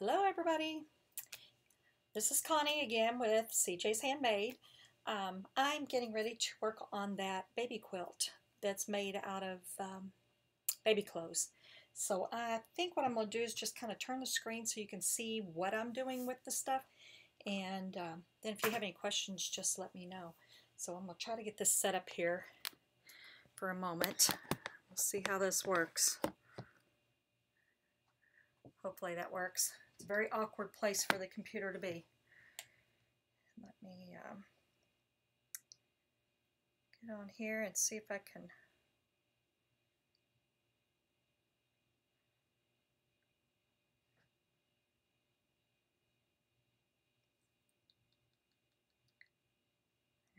Hello everybody. This is Connie again with CJ's Handmade. Um, I'm getting ready to work on that baby quilt that's made out of um, baby clothes. So I think what I'm going to do is just kind of turn the screen so you can see what I'm doing with the stuff. And um, then if you have any questions, just let me know. So I'm going to try to get this set up here for a moment. We'll see how this works. Hopefully that works. It's a very awkward place for the computer to be. Let me um, get on here and see if I can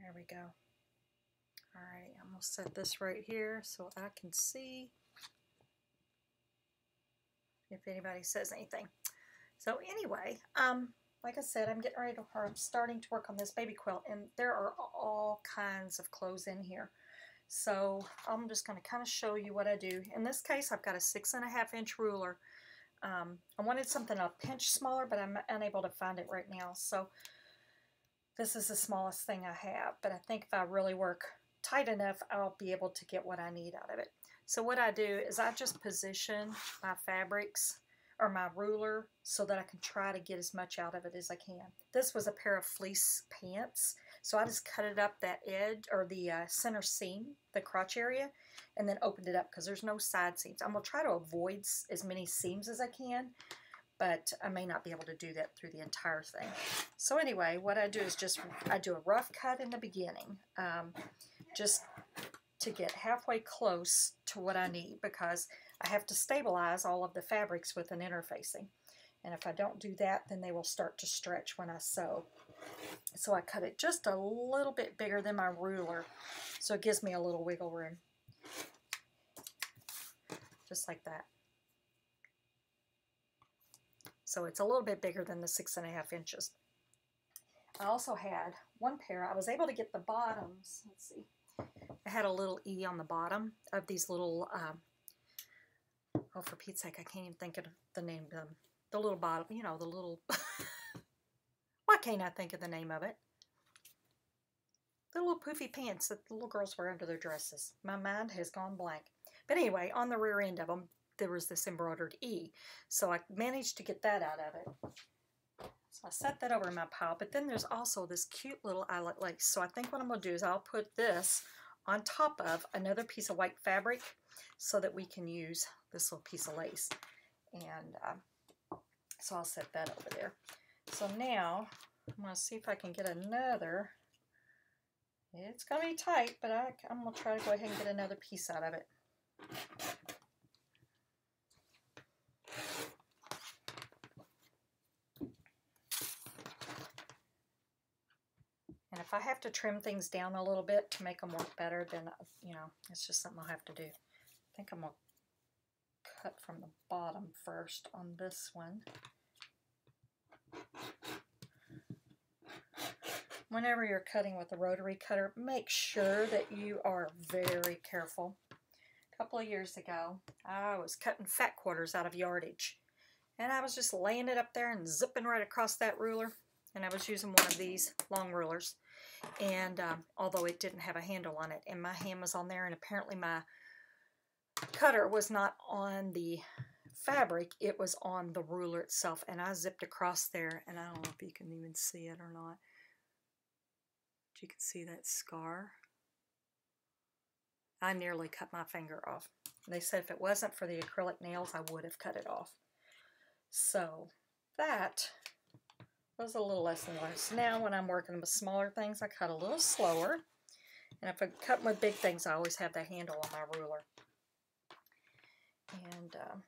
There we go. Alright, I'm going to set this right here so I can see if anybody says anything. So anyway, um, like I said, I'm getting ready to, or I'm starting to work on this baby quilt, and there are all kinds of clothes in here. So I'm just going to kind of show you what I do. In this case, I've got a six and a half inch ruler. Um, I wanted something a pinch smaller, but I'm unable to find it right now. So this is the smallest thing I have, but I think if I really work tight enough, I'll be able to get what I need out of it. So what I do is I just position my fabrics or my ruler so that I can try to get as much out of it as I can. This was a pair of fleece pants, so I just cut it up that edge or the uh, center seam, the crotch area, and then opened it up because there's no side seams. I'm going to try to avoid as many seams as I can, but I may not be able to do that through the entire thing. So anyway, what I do is just, I do a rough cut in the beginning, um, just to get halfway close to what I need because I have to stabilize all of the fabrics with an interfacing. And if I don't do that, then they will start to stretch when I sew. So I cut it just a little bit bigger than my ruler, so it gives me a little wiggle room. Just like that. So it's a little bit bigger than the six and a half inches. I also had one pair, I was able to get the bottoms, let's see, I had a little E on the bottom of these little, um, oh, for Pete's sake, I can't even think of the name of them. The little bottom, you know, the little, why can't I think of the name of it? The little poofy pants that the little girls wear under their dresses. My mind has gone blank. But anyway, on the rear end of them, there was this embroidered E. So I managed to get that out of it. So I set that over in my pile, but then there's also this cute little eyelet lace. So I think what I'm going to do is I'll put this on top of another piece of white fabric so that we can use this little piece of lace. And uh, so I'll set that over there. So now I'm going to see if I can get another. It's going to be tight, but I, I'm going to try to go ahead and get another piece out of it. And if I have to trim things down a little bit to make them work better, then, you know, it's just something I'll have to do. Think I'm going to cut from the bottom first on this one. Whenever you're cutting with a rotary cutter, make sure that you are very careful. A couple of years ago, I was cutting fat quarters out of yardage. And I was just laying it up there and zipping right across that ruler and I was using one of these long rulers and um, although it didn't have a handle on it and my hand was on there and apparently my cutter was not on the fabric it was on the ruler itself and I zipped across there and I don't know if you can even see it or not but you can see that scar I nearly cut my finger off they said if it wasn't for the acrylic nails I would have cut it off so that was a little less than less. Now when I'm working with smaller things, I cut a little slower. And if I cut with big things, I always have the handle on my ruler. And um,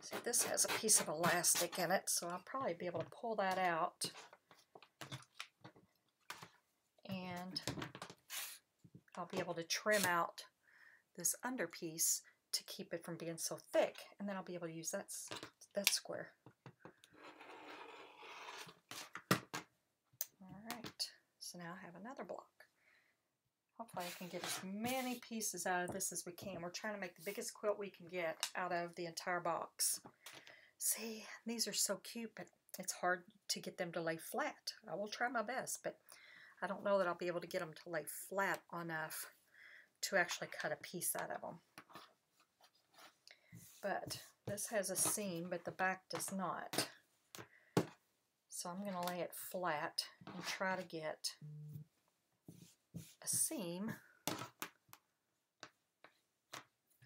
see, this has a piece of elastic in it, so I'll probably be able to pull that out. And I'll be able to trim out this under piece to keep it from being so thick. And then I'll be able to use that, that square. All right. So now I have another block. Hopefully I can get as many pieces out of this as we can. We're trying to make the biggest quilt we can get out of the entire box. See, these are so cute, but it's hard to get them to lay flat. I will try my best, but I don't know that I'll be able to get them to lay flat enough to actually cut a piece out of them. But this has a seam, but the back does not. So I'm going to lay it flat and try to get a seam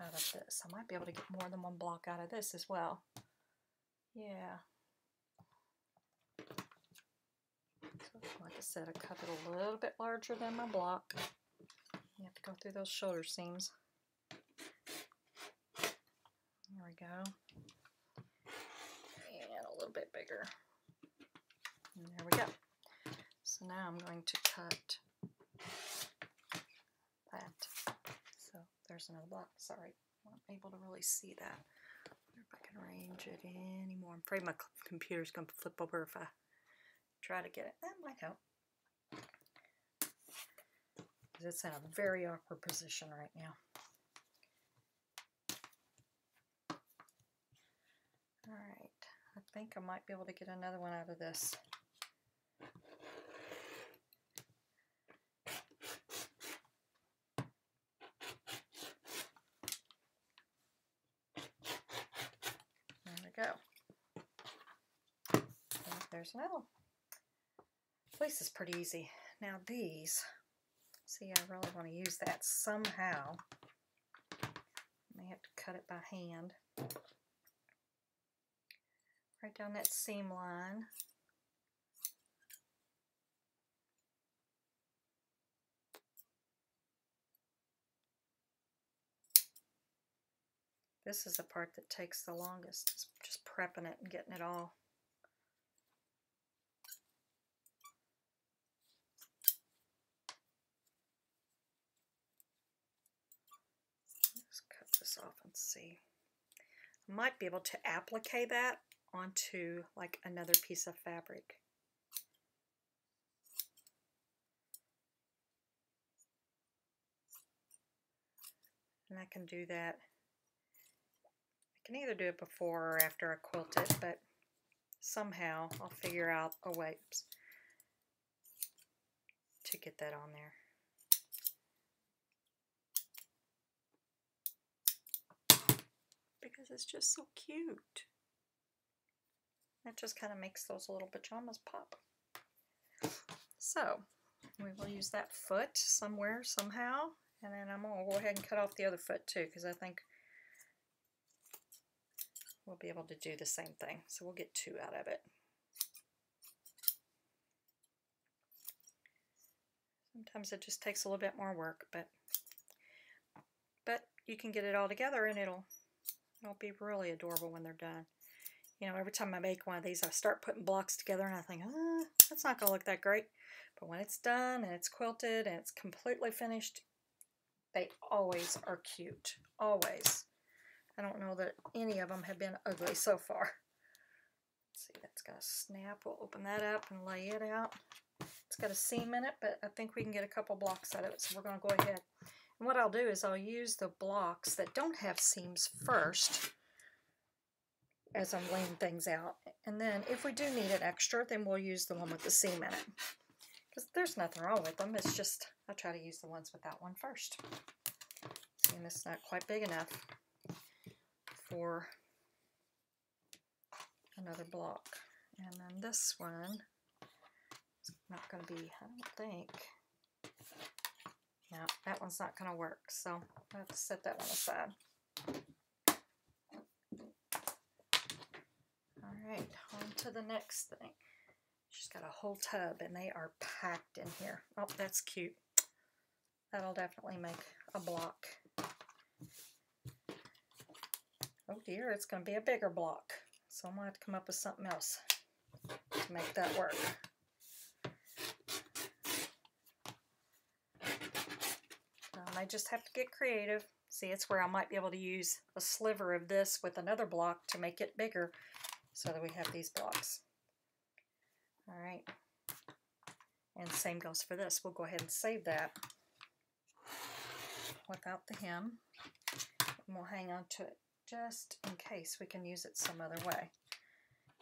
out of this. I might be able to get more than one block out of this as well. Yeah. So, like I said, I cut it a little bit larger than my block. You have to go through those shoulder seams. There we go. And a little bit bigger. And there we go. So now I'm going to cut that. So there's another block. Sorry, I'm not able to really see that. if I can arrange it anymore. I'm afraid my computer's going to flip over if I try to get it. That might help. It's in a very awkward position right now. Alright, I think I might be able to get another one out of this. There we go. And there's one. This is pretty easy. Now these, see I really want to use that somehow. I may have to cut it by hand. Right down that seam line. This is the part that takes the longest, just prepping it and getting it all. Let's cut this off and see. I might be able to applique that onto like another piece of fabric. And I can do that I can either do it before or after I quilt it, but somehow I'll figure out a way to get that on there. It's just so cute. That just kind of makes those little pajamas pop. So, we will use that foot somewhere, somehow, and then I'm going to go ahead and cut off the other foot too, because I think we'll be able to do the same thing. So we'll get two out of it. Sometimes it just takes a little bit more work, but but you can get it all together and it'll it'll be really adorable when they're done. You know, every time I make one of these, I start putting blocks together and I think, ah, that's not going to look that great. But when it's done and it's quilted and it's completely finished, they always are cute. Always. I don't know that any of them have been ugly so far. Let's see, that's got a snap. We'll open that up and lay it out. It's got a seam in it, but I think we can get a couple blocks out of it, so we're going to go ahead. And what I'll do is I'll use the blocks that don't have seams first as I'm laying things out. And then if we do need an extra, then we'll use the one with the seam in it. Because there's nothing wrong with them. It's just I try to use the ones with that one first. And it's not quite big enough for another block. And then this one is not going to be, I don't think, no, that one's not going to work. So I have to set that one aside. All right, on to the next thing. She's got a whole tub and they are packed in here. Oh, that's cute. That'll definitely make a block. Oh dear, it's going to be a bigger block. So I'm going to have to come up with something else to make that work. I just have to get creative. See, it's where I might be able to use a sliver of this with another block to make it bigger so that we have these blocks. All right. And same goes for this. We'll go ahead and save that without the hem. And we'll hang on to it just in case we can use it some other way.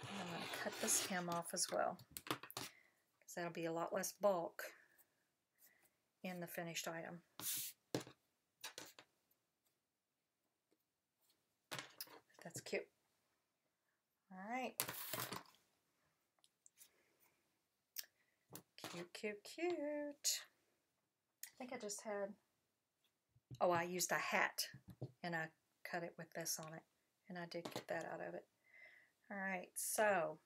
I'm going to cut this hem off as well because that'll be a lot less bulk in the finished item. That's cute. All right. Cute, cute, cute. I think I just had, oh, I used a hat and I cut it with this on it. And I did get that out of it. All right, so,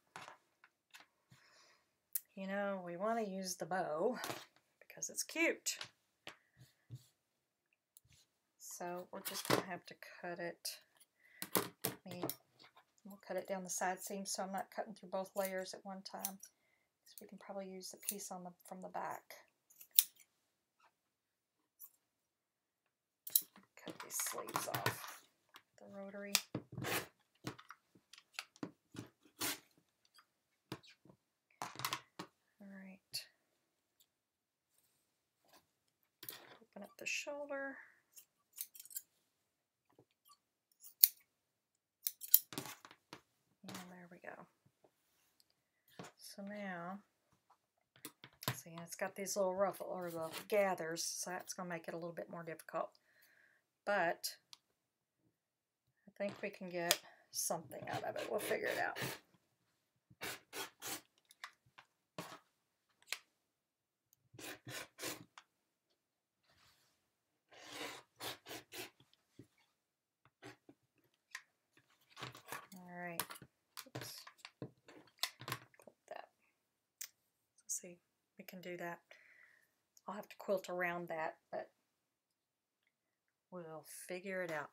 you know, we want to use the bow because it's cute. So we're just going to have to cut it. Me, we'll cut it down the side seam so I'm not cutting through both layers at one time. So we can probably use the piece on the from the back. Cut these sleeves off. The rotary. All right. Open up the shoulder. And there we go. So now, see, it's got these little ruffle or the gathers, so that's going to make it a little bit more difficult. But I think we can get something out of it. We'll figure it out. All right. Oops. Clip that. So see, we can do that. I'll have to quilt around that, but we'll figure it out.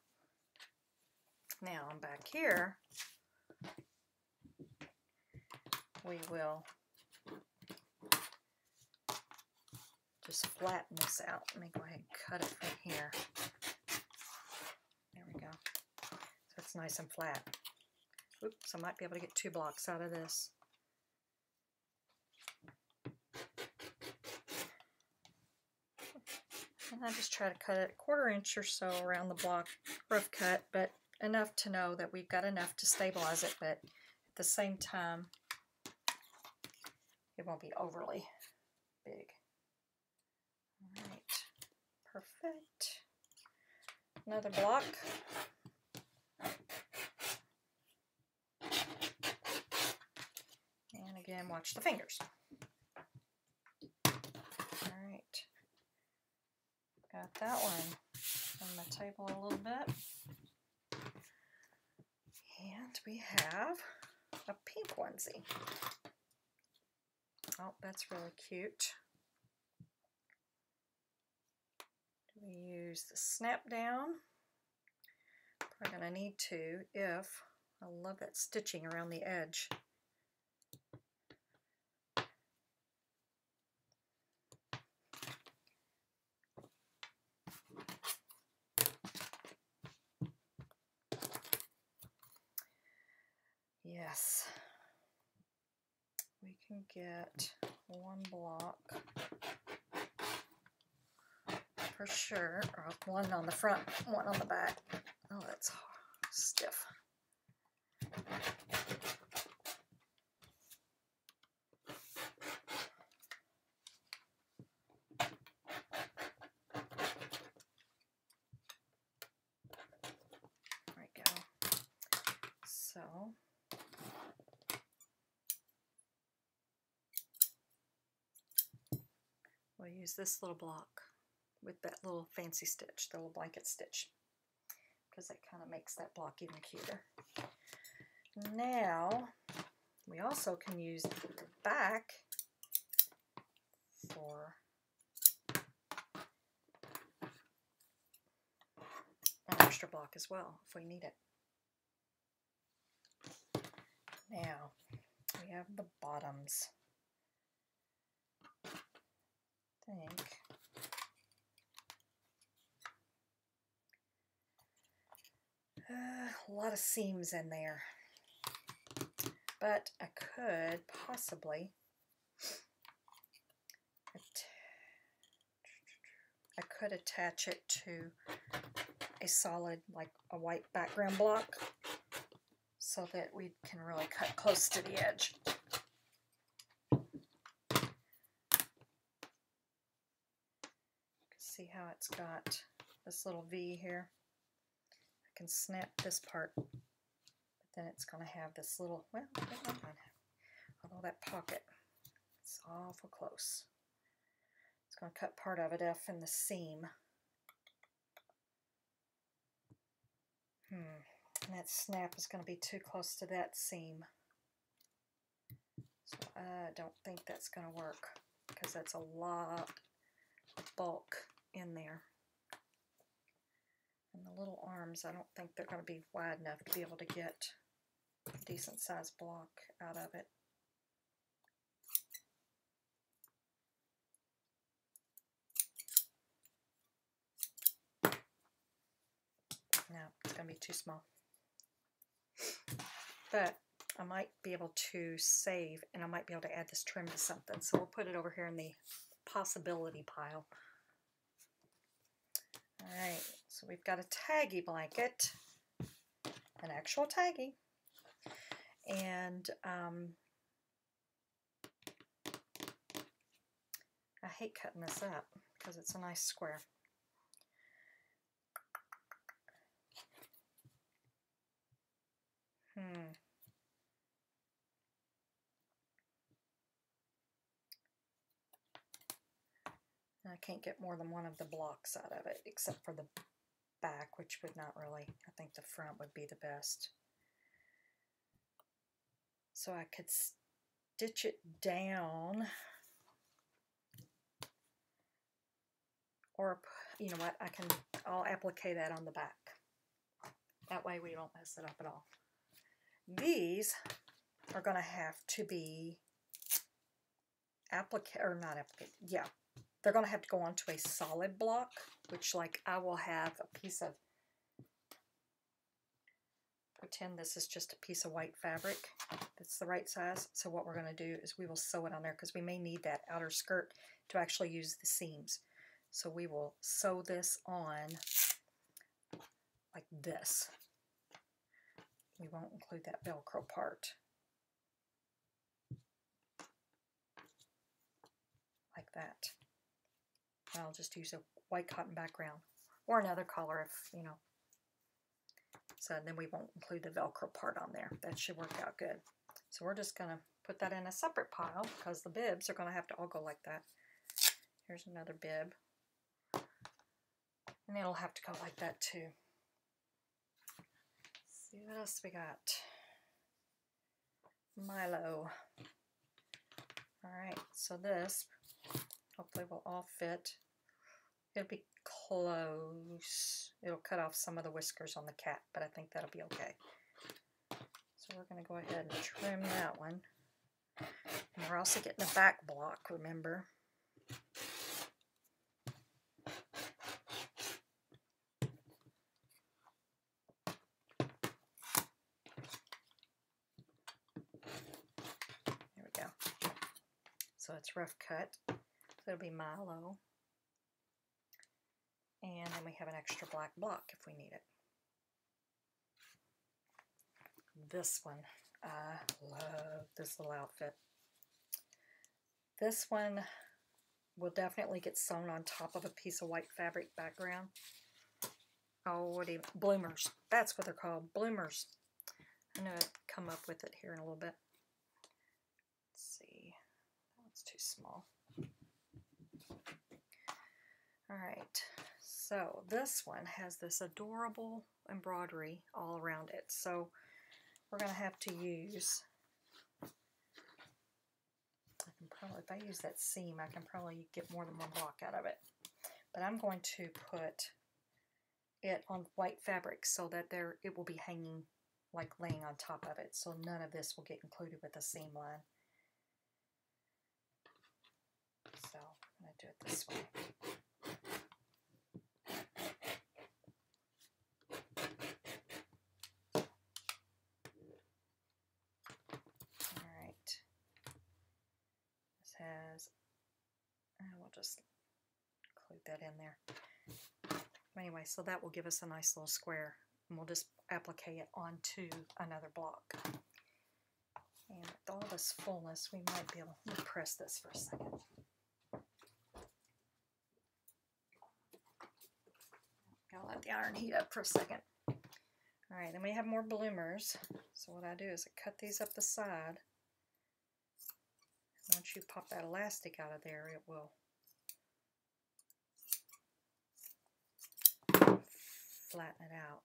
Now I'm back here. We will just flatten this out. Let me go ahead and cut it from here. There we go. So it's nice and flat. Oops, I might be able to get two blocks out of this. I just try to cut it a quarter inch or so around the block, rough cut, but enough to know that we've got enough to stabilize it, but at the same time, it won't be overly big. All right, perfect. Another block. And again, watch the fingers. All right. Got that one on the table a little bit. And we have a pink onesie. Oh, that's really cute. We use the snap down? Probably gonna need to if I love that stitching around the edge. Yes, we can get one block for sure, or one on the front, one on the back. Oh, that's stiff. There we go. So we'll use this little block with that little fancy stitch, the little blanket stitch, because that kind of makes that block even cuter. Now, we also can use the back for an extra block as well, if we need it. Now, we have the bottoms. I think Uh, a lot of seams in there. But I could possibly I could attach it to a solid, like a white background block. so that we can really cut close to the edge. See how it's got this little V here? I can snap this part, but then it's going to have this little, well, although that pocket, it's awful close. It's going to cut part of it off in the seam. Hmm. And that snap is going to be too close to that seam. So I don't think that's going to work because that's a lot of bulk in there. And the little arms, I don't think they're going to be wide enough to be able to get a decent sized block out of it. No, it's going to be too small. But I might be able to save and I might be able to add this trim to something. So we'll put it over here in the possibility pile. All right, so we've got a taggy blanket, an actual taggy, and um, I hate cutting this up because it's a nice square. Hmm. I can't get more than one of the blocks out of it, except for the back, which would not really, I think the front would be the best. So I could stitch it down, or, you know what, I can, I'll applique that on the back. That way we don't mess it up at all. These are going to have to be applique, or not applique, yeah, they're going to have to go onto a solid block, which like I will have a piece of, pretend this is just a piece of white fabric that's the right size. So what we're going to do is we will sew it on there because we may need that outer skirt to actually use the seams. So we will sew this on like this. We won't include that Velcro part. Like that. I'll just use a white cotton background or another color if, you know. So then we won't include the Velcro part on there. That should work out good. So we're just going to put that in a separate pile because the bibs are going to have to all go like that. Here's another bib. And it'll have to go like that too. Let's see what else we got. Milo. Alright, so this hopefully will all fit. It'll be close. It'll cut off some of the whiskers on the cat, but I think that'll be okay. So we're going to go ahead and trim that one. And we're also getting a back block, remember. There we go. So it's rough cut. So it'll be Milo. And then we have an extra black block if we need it. This one, I love this little outfit. This one will definitely get sewn on top of a piece of white fabric background. Oh, what do you, bloomers. That's what they're called, bloomers. I know I'd come up with it here in a little bit. Let's see, that one's too small. All right, so this one has this adorable embroidery all around it. So we're going to have to use, I can probably, if I use that seam, I can probably get more than one block out of it. But I'm going to put it on white fabric so that there it will be hanging like laying on top of it. So none of this will get included with the seam line. So I'm going to do it this way. has, and we'll just include that in there. Anyway, so that will give us a nice little square. And we'll just applique it onto another block. And with all this fullness, we might be able to press this for a second. Gotta let the iron heat up for a second. All right, then we have more bloomers. So what I do is I cut these up the side. Once you pop that elastic out of there, it will flatten it out.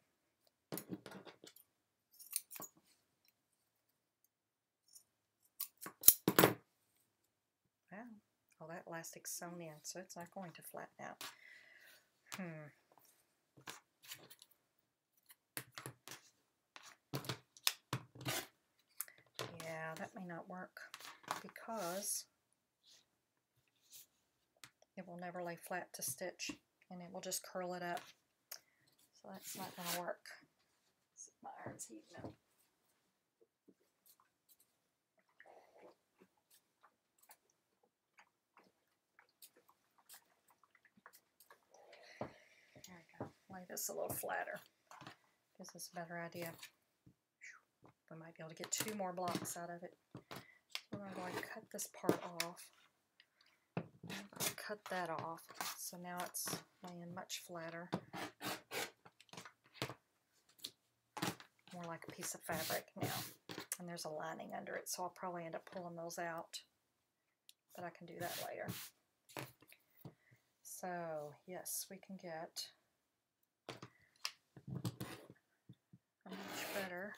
Wow. Well, that elastic's sewn in, so it's not going to flatten out. Hmm. Yeah, that may not work because it will never lay flat to stitch and it will just curl it up. So that's not going to work. My iron's heating up. There we go. Lay this a little flatter. Gives us a better idea. We might be able to get two more blocks out of it. So I'm going to cut this part off. cut that off. So now it's laying much flatter. More like a piece of fabric now. And there's a lining under it, so I'll probably end up pulling those out. But I can do that later. So, yes, we can get a much better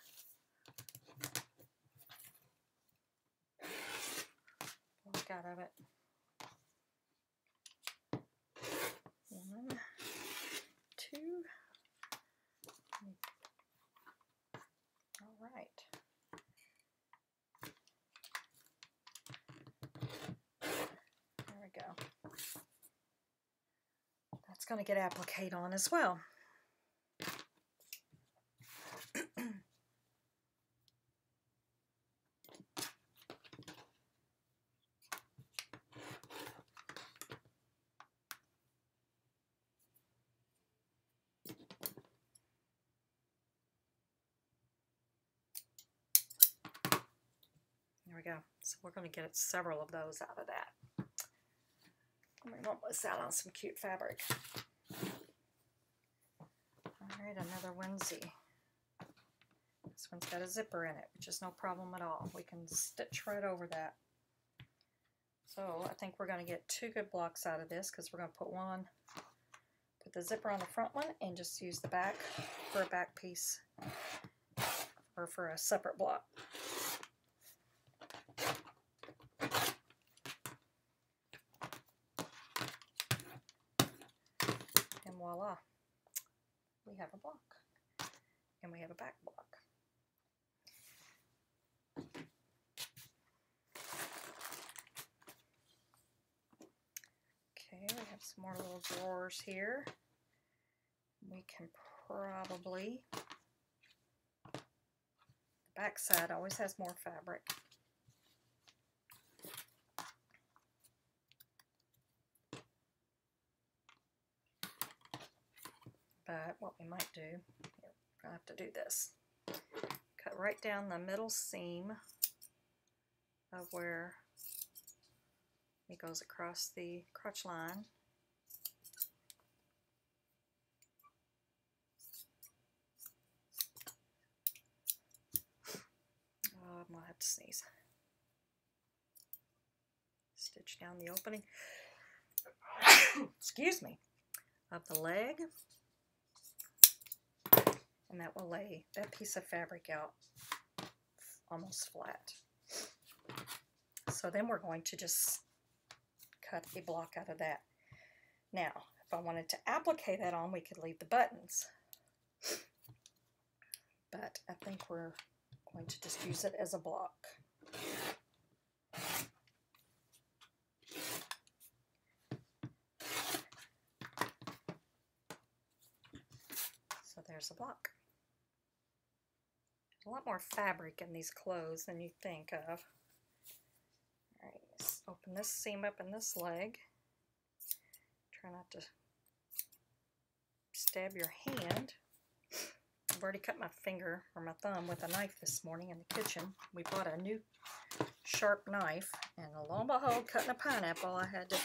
look out of it. One, two. All right. There we go. That's going to get applique on as well. There we go. So we're going to get several of those out of that. We won't miss out on some cute fabric. Alright, another onesie. This one's got a zipper in it, which is no problem at all. We can stitch right over that. So I think we're going to get two good blocks out of this because we're going to put one, put the zipper on the front one and just use the back for a back piece or for a separate block. voila, we have a block. And we have a back block. Okay, we have some more little drawers here. We can probably, the back side always has more fabric. But what we might do, here, we're going to have to do this. Cut right down the middle seam of where it goes across the crotch line. Oh, I'm going to have to sneeze. Stitch down the opening. Excuse me. Of the leg and that will lay that piece of fabric out almost flat. So then we're going to just cut a block out of that. Now, if I wanted to applique that on, we could leave the buttons. But I think we're going to just use it as a block. So there's a block a lot more fabric in these clothes than you think of. Alright, let's open this seam up in this leg. Try not to stab your hand. I've already cut my finger or my thumb with a knife this morning in the kitchen. We bought a new sharp knife, and lo and behold, cutting a pineapple, I had to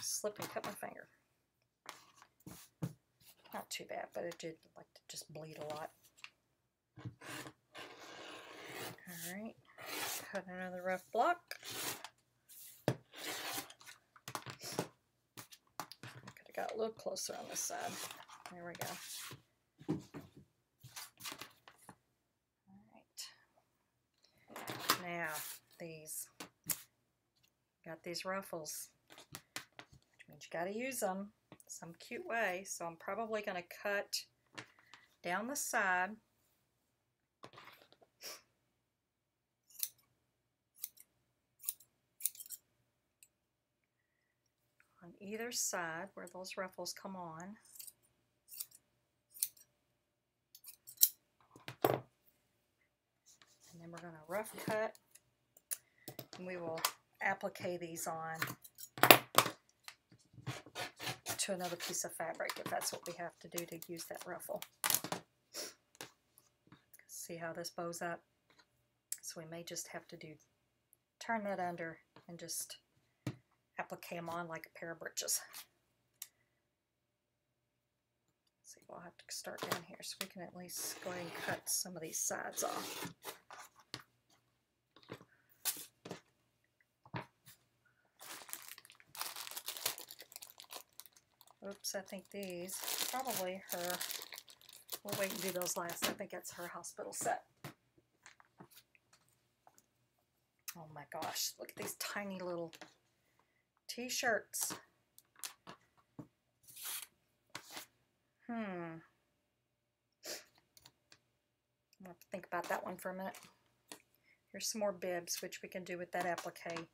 slip and cut my finger. Not too bad, but it did like to just bleed a lot. Alright, cut another rough block. Could have got a little closer on this side. There we go. Alright. Now, these. Got these ruffles, which means you got to use them some cute way. So I'm probably to cut down the side on either side where those ruffles come on. And then we're going to rough cut and we will applique these on to another piece of fabric if that's what we have to do to use that ruffle. See how this bows up? So we may just have to do turn that under and just applique them on like a pair of breeches. see, we'll have to start down here so we can at least go ahead and cut some of these sides off. Oops, I think these probably her. We'll wait and do those last. I think it's her hospital set. Oh my gosh, look at these tiny little t-shirts. Hmm. Have to think about that one for a minute. Here's some more bibs, which we can do with that applique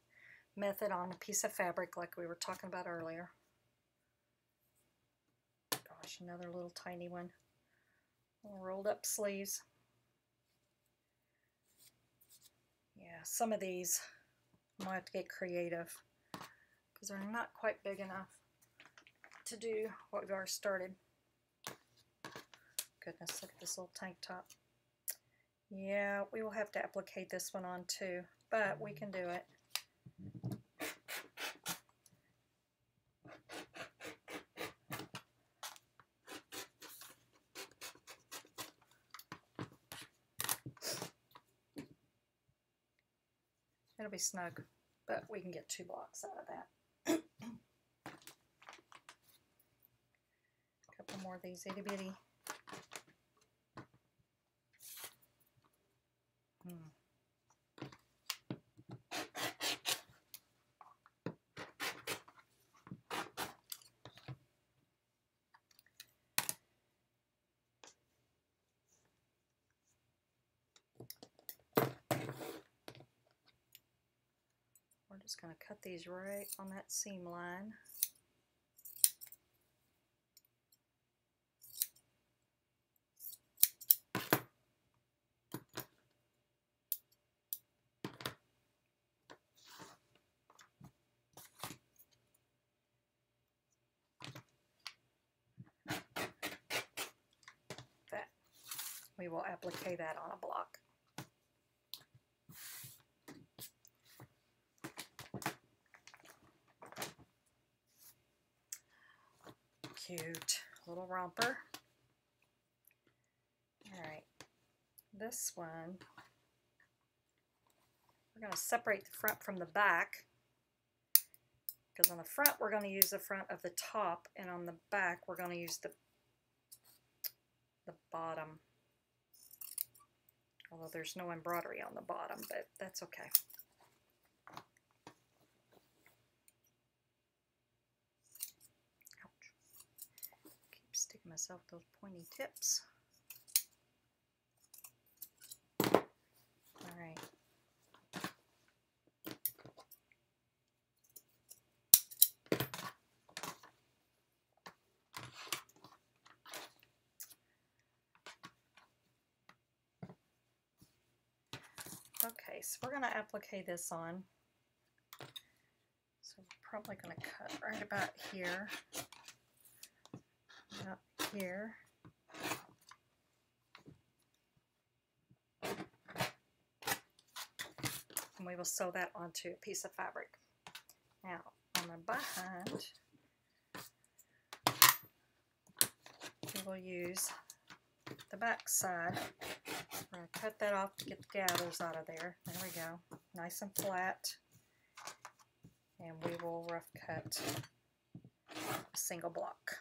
method on a piece of fabric like we were talking about earlier. Gosh, another little tiny one. rolled up sleeves. Yeah, some of these I might have to get creative because they're not quite big enough to do what we've already started. Goodness, look at this little tank top. Yeah, we will have to applique this one on too, but we can do it. It'll be snug, but we can get two blocks out of that. A couple more of these itty bitty. Hmm. We're just going to cut these right on that seam line. That. We will applique that on a block. Cute little romper. Alright, this one, we're going to separate the front from the back because on the front we're going to use the front of the top and on the back we're going to use the the bottom although there's no embroidery on the bottom but that's okay Ouch. Keep sticking myself those pointy tips. Okay, so we're going to applique this on. So we're probably going to cut right about here, about here. And we will sew that onto a piece of fabric. Now, on the behind, we will use the back side. We're going to cut that off to get the gathers out of there. There we go. Nice and flat. And we will rough cut a single block.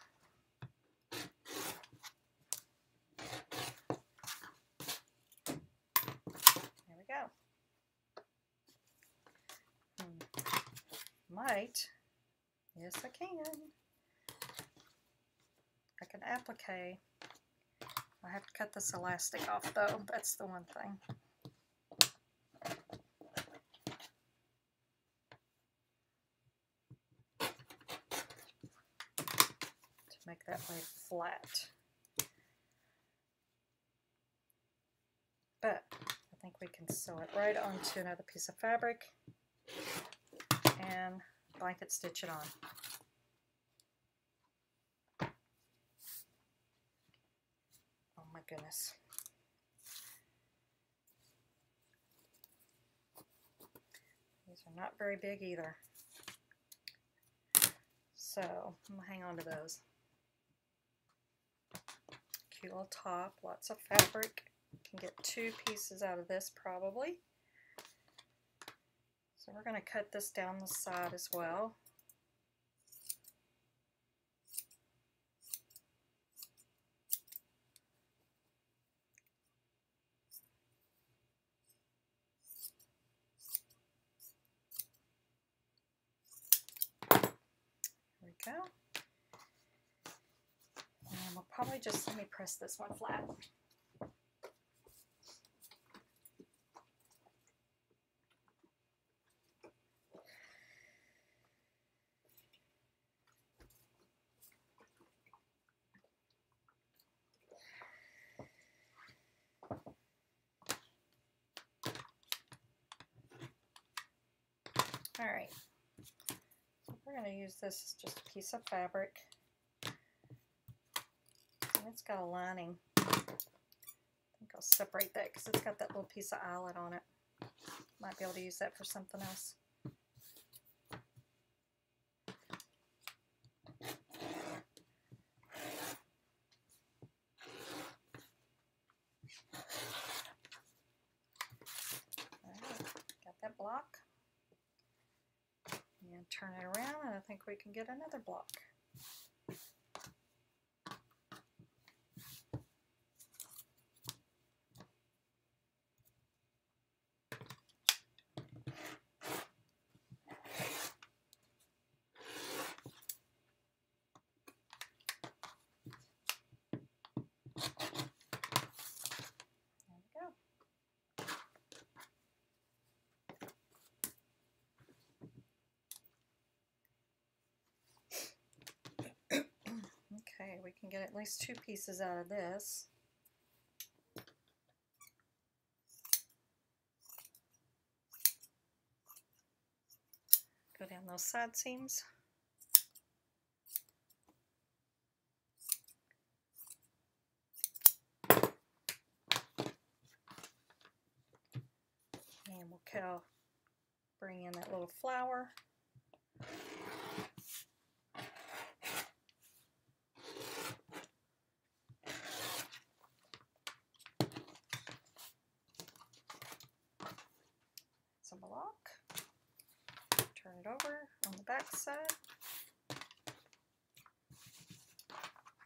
There we go. Hmm. Might. Yes, I can. I can applique I have to cut this elastic off though, that's the one thing. To make that lay flat. But I think we can sew it right onto another piece of fabric and blanket stitch it on. Goodness. These are not very big either. So I'm going to hang on to those. Cute little top, lots of fabric. Can get two pieces out of this probably. So we're going to cut this down the side as well. go. And we'll probably just, let me press this one flat. All right. We're going to use this as just a piece of fabric. It's got a lining. I think I'll separate that because it's got that little piece of eyelet on it. Might be able to use that for something else. got that block and turn it around and I think we can get another block. Okay, we least two pieces out of this. Go down those side seams. And we'll bring in that little flower. it over on the back side.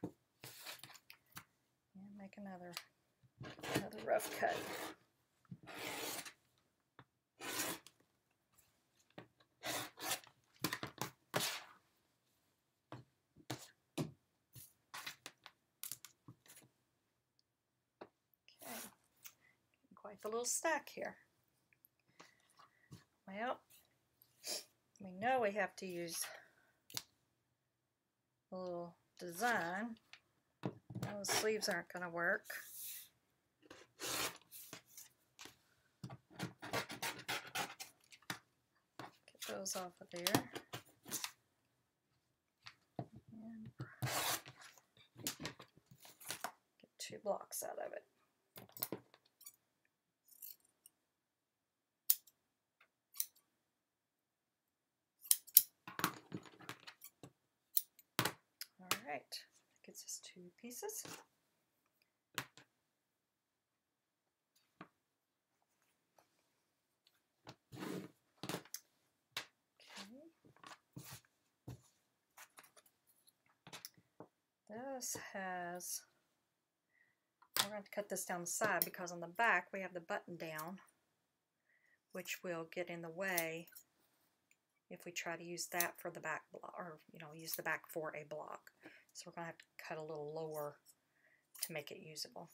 And make another, another rough cut. Okay, the little stack here. Well, we know we have to use a little design. Those sleeves aren't going to work. Get those off of there. Get two blocks out of it. right, gets us two pieces. This has, we're going to cut this down the side because on the back we have the button down, which will get in the way if we try to use that for the back block, or, you know, use the back for a block. So we're going to have to cut a little lower to make it usable.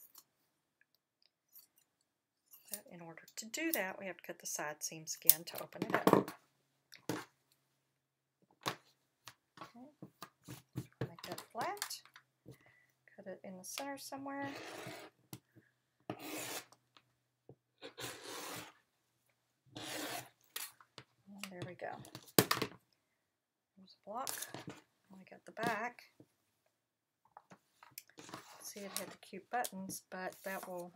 But in order to do that, we have to cut the side seams again to open it up. Okay. Make that flat. Cut it in the center somewhere. And there we go. There's a block. I got the back. See it had the cute buttons, but that will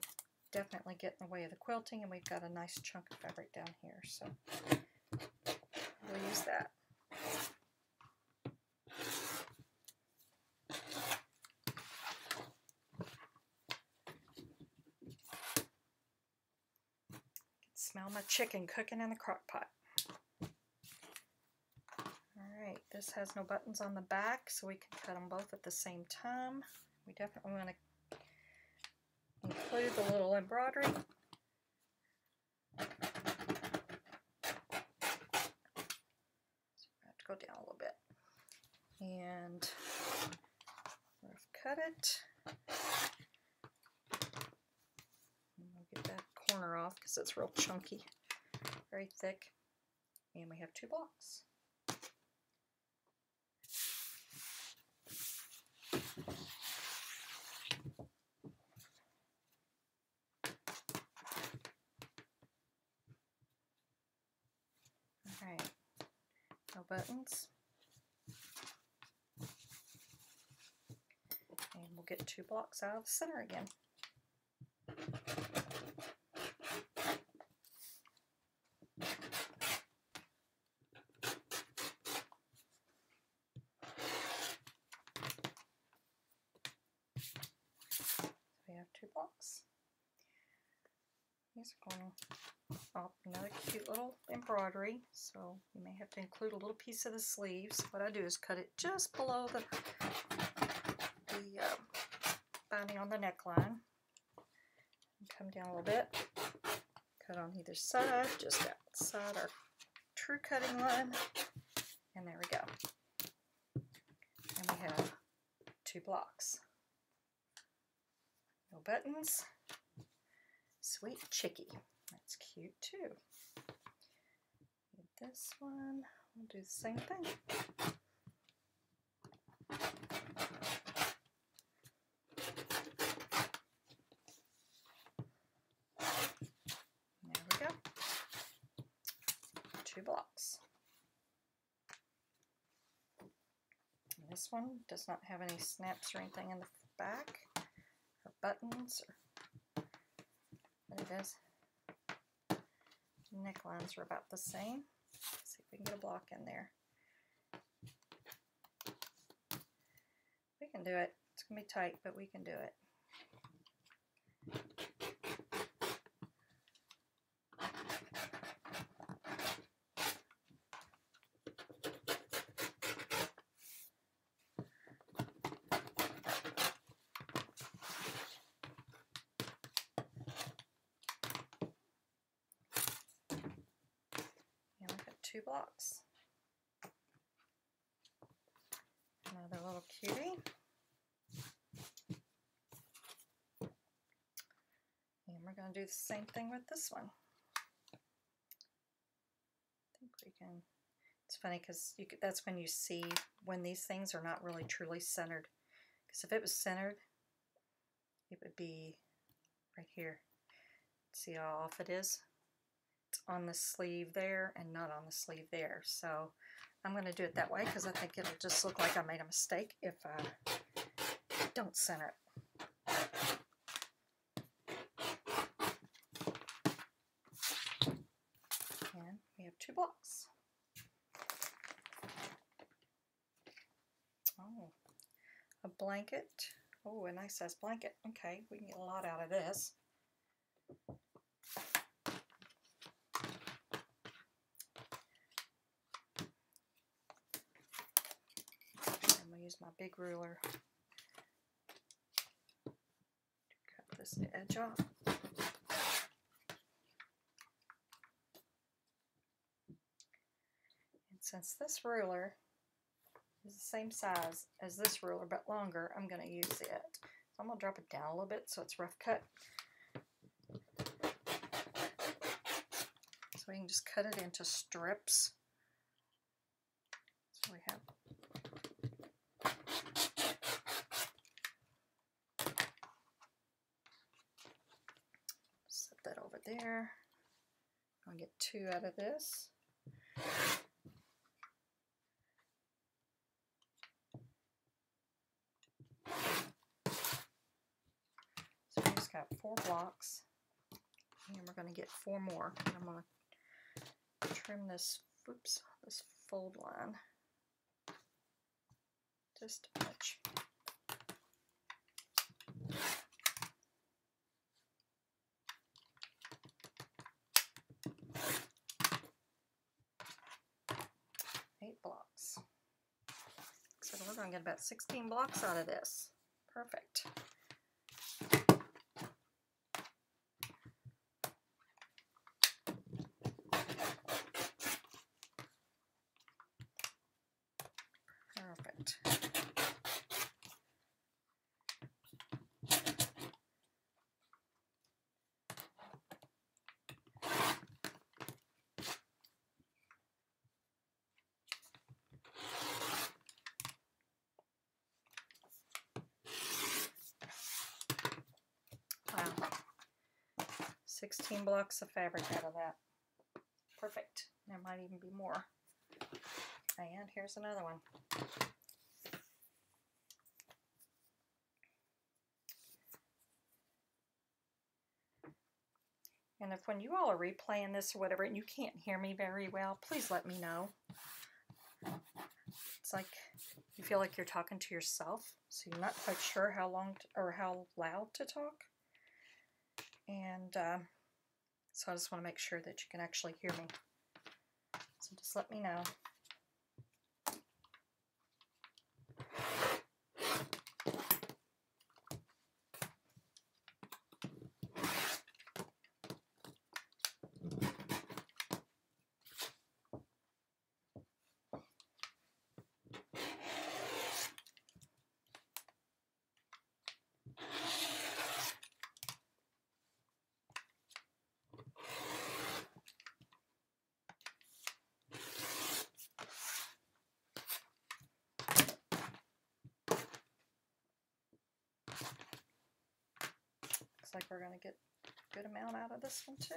definitely get in the way of the quilting and we've got a nice chunk of fabric down here so we'll use that. smell my chicken cooking in the crock pot. Alright, this has no buttons on the back, so we can cut them both at the same time. We definitely want to include the little embroidery. So have to go down a little bit. And rough cut it. We'll Get that corner off because it's real chunky, very thick. And we have two blocks. Alright, And we'll get two blocks out of the center again. He's going oh, another cute little embroidery. So you may have to include a little piece of the sleeves. What I do is cut it just below the, the uh, binding on the neckline. And come down a little bit. Cut on either side, just outside our true cutting line. And there we go. And we have two blocks. No buttons. Sweet Chicky. That's cute too. this one, we'll do the same thing. There we go. Two blocks. And this one does not have any snaps or anything in the back, or buttons, or it is. Necklines are about the same. Let's see if we can get a block in there. We can do it. It's going to be tight, but we can do it. Two blocks. Another little cutie. And we're going to do the same thing with this one. I think we can, it's funny because that's when you see when these things are not really truly centered. Because if it was centered, it would be right here. See how off it is? On the sleeve there and not on the sleeve there. So I'm going to do it that way because I think it'll just look like I made a mistake if I don't center it. And we have two blocks. Oh, a blanket. Oh, a nice size blanket. Okay, we can get a lot out of this. My big ruler to cut this edge off. And since this ruler is the same size as this ruler but longer, I'm going to use it. So I'm going to drop it down a little bit so it's rough cut. So we can just cut it into strips. So we have set that over there. I'll get two out of this. So we just got four blocks. And we're going to get four more. And I'm going to trim this, oops, this fold line just a touch. Eight blocks. So we're going to get about 16 blocks out of this. Perfect. Perfect. Wow. 16 blocks of fabric out of that. Perfect. There might even be more. And here's another one. And if when you all are replaying this or whatever and you can't hear me very well, please let me know. It's like you feel like you're talking to yourself, so you're not quite sure how long to, or how loud to talk. And uh, so I just want to make sure that you can actually hear me. So just let me know. Looks like we're going to get a good amount out of this one too.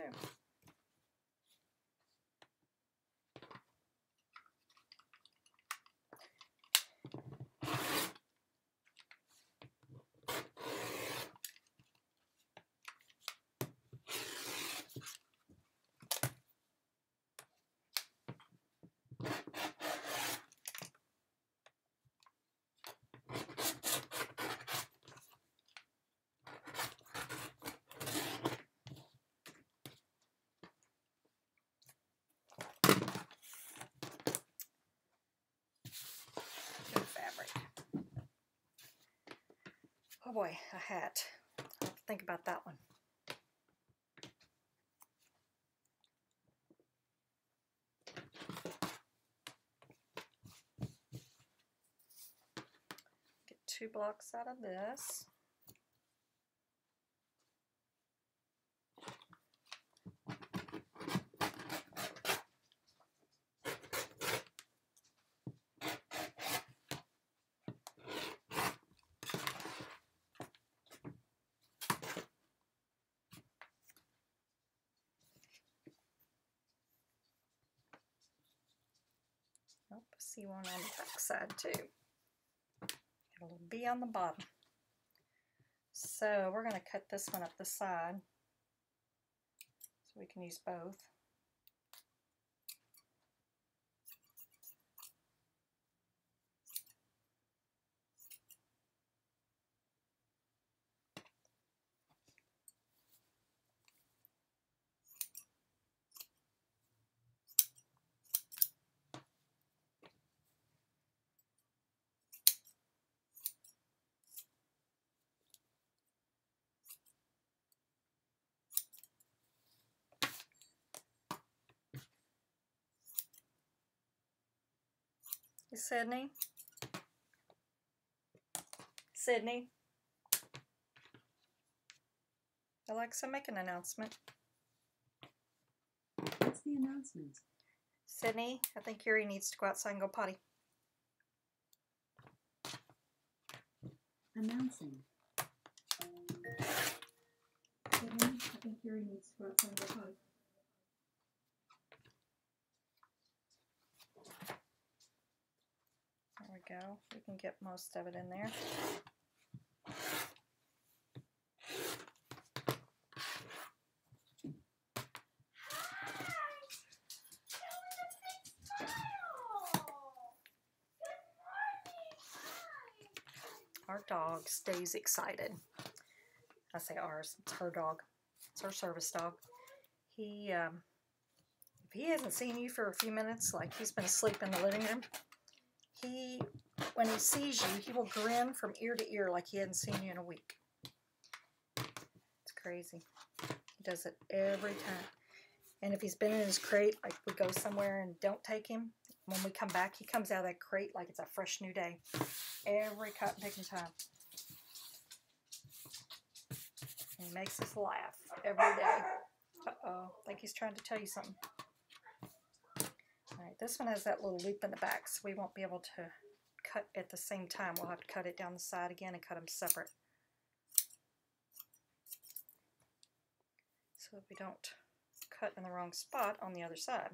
Good fabric. Oh boy, a hat. To think about that one. Get two blocks out of this. Nope, see one on the back side too. Got a little B on the bottom. So we're going to cut this one up the side so we can use both. Sydney. Sydney. Alexa, make an announcement. What's the announcement? Sydney, I think Yuri needs to go outside and go potty. Announcing. Sydney, I think Yuri needs to go outside and go potty. There we go. We can get most of it in there. Our dog stays excited. I say ours, it's her dog. It's her service dog. He, um, if he hasn't seen you for a few minutes, like he's been asleep in the living room, he, when he sees you, he will grin from ear to ear like he hadn't seen you in a week. It's crazy. He does it every time. And if he's been in his crate, like we go somewhere and don't take him, when we come back, he comes out of that crate like it's a fresh new day. Every cut and picking time. And he makes us laugh every day. Uh-oh, I think he's trying to tell you something. All right, this one has that little loop in the back, so we won't be able to cut at the same time. We'll have to cut it down the side again and cut them separate. So that we don't cut in the wrong spot on the other side.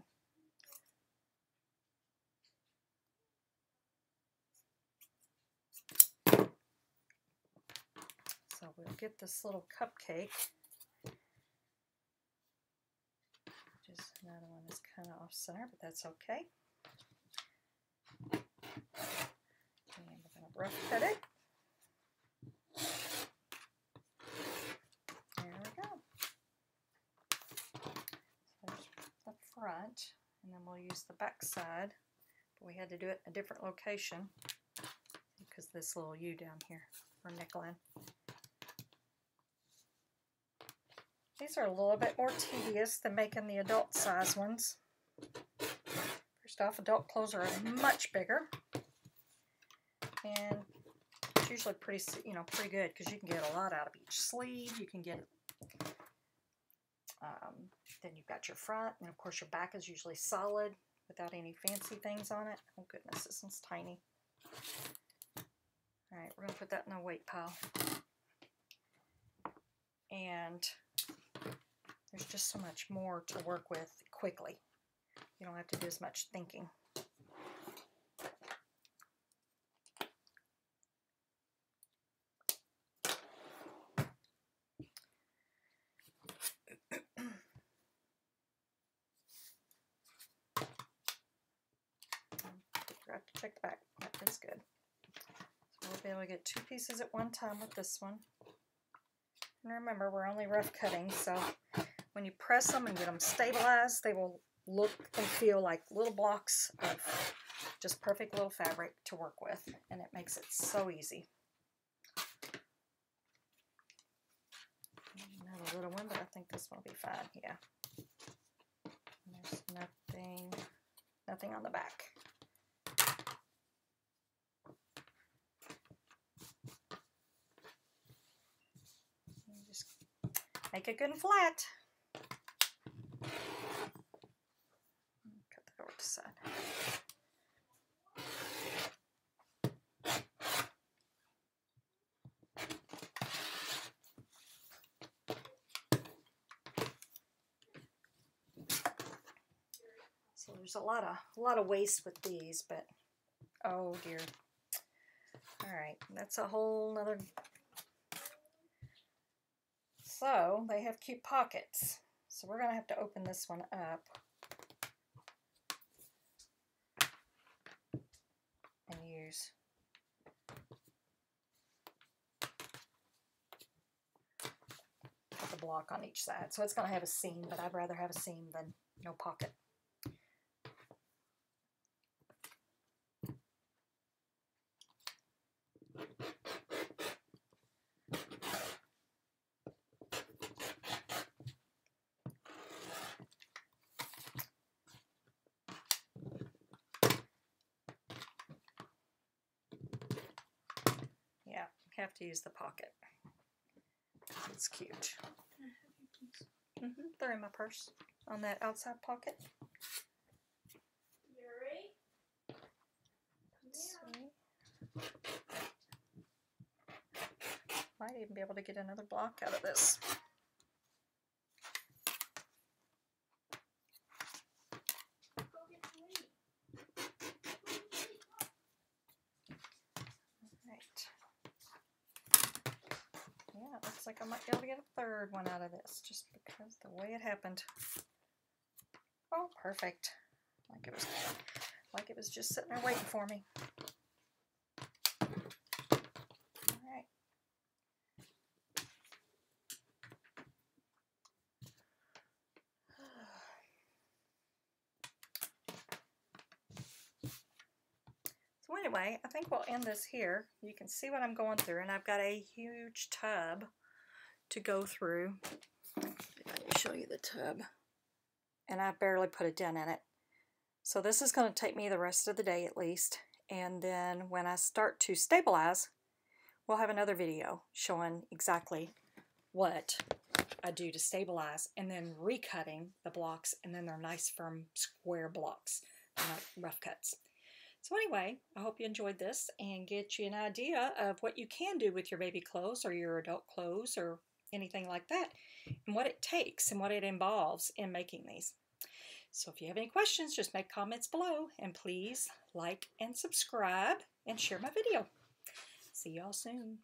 So we'll get this little cupcake. Is another one that's kind of off center, but that's okay. And we're going to rough it. There we go. So there's the front, and then we'll use the back side. But we had to do it a different location because this little U down here for nickeling. These are a little bit more tedious than making the adult size ones. First off, adult clothes are much bigger. And it's usually pretty, you know, pretty good because you can get a lot out of each sleeve. You can get, um, then you've got your front. And of course your back is usually solid without any fancy things on it. Oh goodness, this one's tiny. All right, we're to put that in the weight pile. And there's just so much more to work with quickly. You don't have to do as much thinking. Forgot to check the back. That's good. So we'll be able to get two pieces at one time with this one. And remember, we're only rough cutting, so when you press them and get them stabilized, they will look and feel like little blocks of just perfect little fabric to work with, and it makes it so easy. Another little one, but I think this one will be fine, yeah. And there's nothing, nothing on the back. Make it good and flat. Cut to side. So there's a lot of a lot of waste with these, but oh dear. All right, that's a whole nother so they have cute pockets. So we're going to have to open this one up. And use the block on each side. So it's going to have a seam, but I'd rather have a seam than no pocket. have to use the pocket. It's cute. hmm They're in my purse on that outside pocket. Yuri? See. Might even be able to get another block out of this. Go get the lead. Right. Yeah, it looks like I might be able to get a third one out of this just because the way it happened. Oh, perfect. Like it was like it was just sitting there waiting for me. All right. So anyway, I think we'll end this here. You can see what I'm going through, and I've got a huge tub to go through. Let me show you the tub. And I barely put a dent in it. So this is going to take me the rest of the day at least. And then when I start to stabilize, we'll have another video showing exactly what I do to stabilize and then recutting the blocks and then they're nice firm square blocks, not rough cuts. So anyway, I hope you enjoyed this and get you an idea of what you can do with your baby clothes or your adult clothes or anything like that and what it takes and what it involves in making these. So if you have any questions, just make comments below and please like and subscribe and share my video. See y'all soon.